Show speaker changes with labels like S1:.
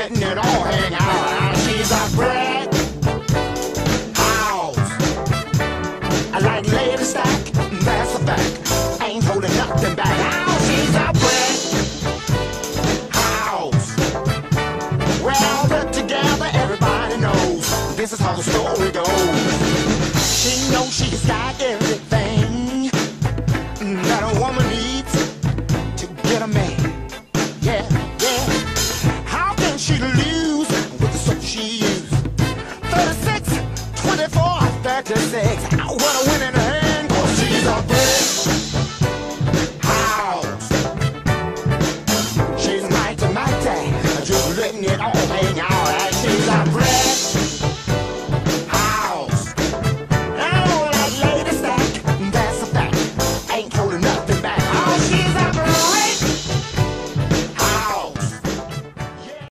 S1: hang out. She's a brick house. I like lady stack, that's a fact. Ain't holding nothing back. She's a house. Well, put together, everybody knows this is how the story goes. She knows she's everything 24, 36. What a winning